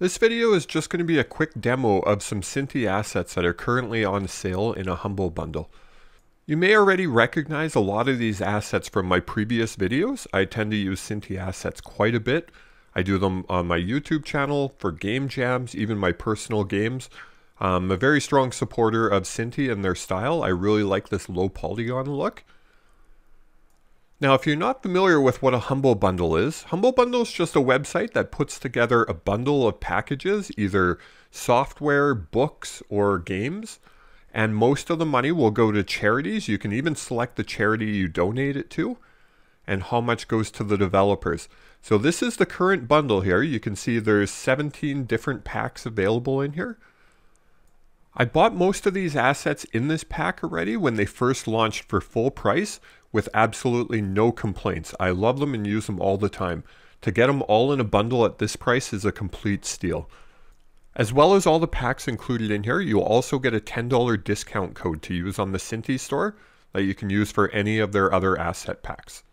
This video is just going to be a quick demo of some Synty assets that are currently on sale in a Humble Bundle. You may already recognize a lot of these assets from my previous videos. I tend to use Synty assets quite a bit. I do them on my YouTube channel for game jams, even my personal games. I'm a very strong supporter of Synty and their style. I really like this low polygon look. Now, if you're not familiar with what a Humble Bundle is, Humble Bundle is just a website that puts together a bundle of packages, either software, books, or games. And most of the money will go to charities. You can even select the charity you donate it to and how much goes to the developers. So this is the current bundle here. You can see there's 17 different packs available in here. I bought most of these assets in this pack already when they first launched for full price with absolutely no complaints. I love them and use them all the time. To get them all in a bundle at this price is a complete steal. As well as all the packs included in here, you'll also get a $10 discount code to use on the Synty store that you can use for any of their other asset packs.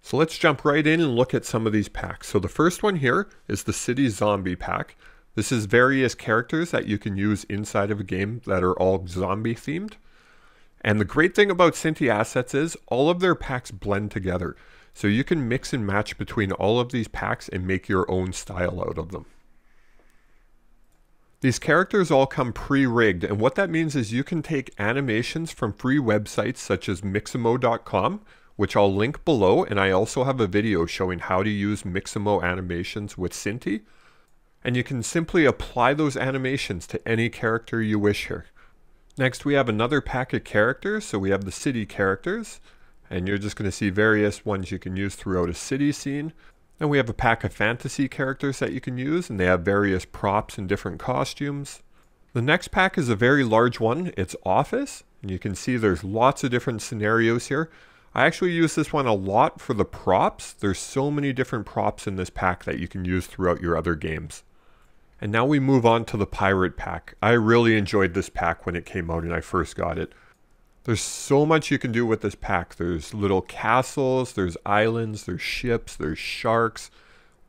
So let's jump right in and look at some of these packs. So the first one here is the City Zombie pack. This is various characters that you can use inside of a game that are all zombie themed. And the great thing about Synty assets is all of their packs blend together. So you can mix and match between all of these packs and make your own style out of them. These characters all come pre-rigged, and what that means is you can take animations from free websites such as Mixamo.com, which I'll link below, and I also have a video showing how to use Mixamo animations with Synty, and you can simply apply those animations to any character you wish here. Next we have another pack of characters, so we have the city characters, and you're just going to see various ones you can use throughout a city scene. Then we have a pack of fantasy characters that you can use, and they have various props and different costumes. The next pack is a very large one, it's Office, and you can see there's lots of different scenarios here. I actually use this one a lot for the props. There's so many different props in this pack that you can use throughout your other games. And now we move on to the Pirate Pack. I really enjoyed this pack when it came out and I first got it. There's so much you can do with this pack. There's little castles, there's islands, there's ships, there's sharks,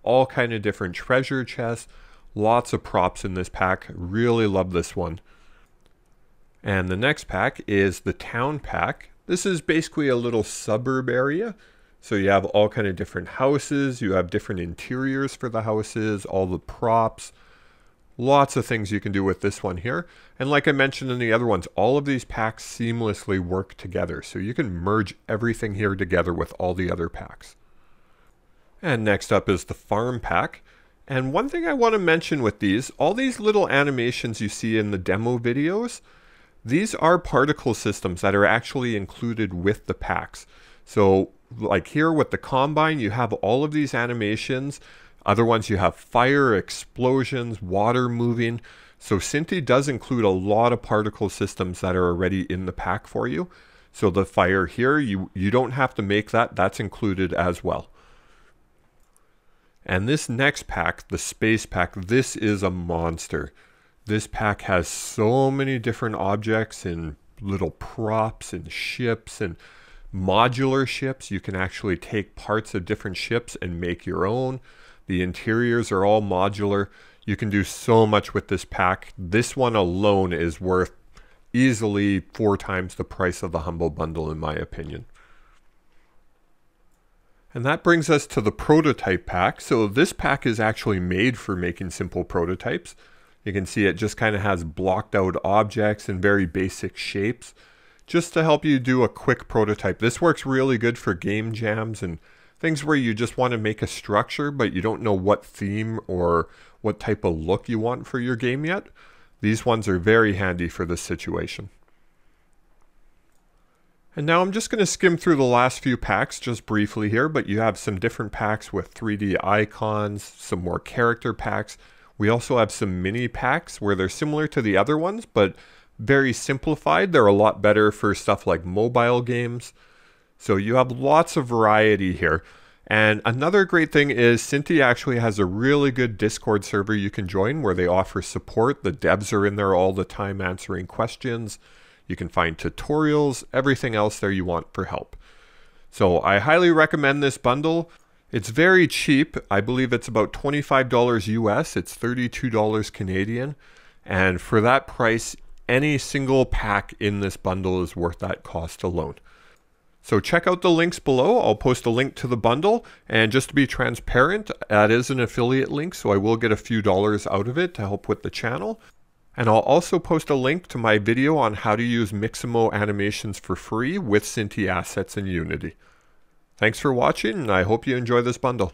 all kind of different treasure chests. Lots of props in this pack. Really love this one. And the next pack is the Town Pack. This is basically a little suburb area. So you have all kind of different houses, you have different interiors for the houses, all the props, Lots of things you can do with this one here. And like I mentioned in the other ones, all of these packs seamlessly work together. So you can merge everything here together with all the other packs. And next up is the farm pack. And one thing I want to mention with these, all these little animations you see in the demo videos, these are particle systems that are actually included with the packs. So like here with the Combine, you have all of these animations other ones you have fire, explosions, water moving. So Synty does include a lot of particle systems that are already in the pack for you. So the fire here, you, you don't have to make that. That's included as well. And this next pack, the space pack, this is a monster. This pack has so many different objects and little props and ships and modular ships. You can actually take parts of different ships and make your own. The interiors are all modular. You can do so much with this pack. This one alone is worth easily four times the price of the Humble Bundle in my opinion. And that brings us to the prototype pack. So this pack is actually made for making simple prototypes. You can see it just kind of has blocked out objects and very basic shapes just to help you do a quick prototype. This works really good for game jams and things where you just want to make a structure, but you don't know what theme or what type of look you want for your game yet. These ones are very handy for this situation. And now I'm just going to skim through the last few packs just briefly here, but you have some different packs with 3D icons, some more character packs. We also have some mini packs where they're similar to the other ones, but very simplified. They're a lot better for stuff like mobile games. So you have lots of variety here. And another great thing is Synty actually has a really good Discord server you can join where they offer support. The devs are in there all the time answering questions. You can find tutorials, everything else there you want for help. So I highly recommend this bundle. It's very cheap. I believe it's about $25 US. It's $32 Canadian. And for that price, any single pack in this bundle is worth that cost alone. So check out the links below. I'll post a link to the bundle. And just to be transparent, that is an affiliate link, so I will get a few dollars out of it to help with the channel. And I'll also post a link to my video on how to use Mixamo animations for free with Synty assets in Unity. Thanks for watching, and I hope you enjoy this bundle.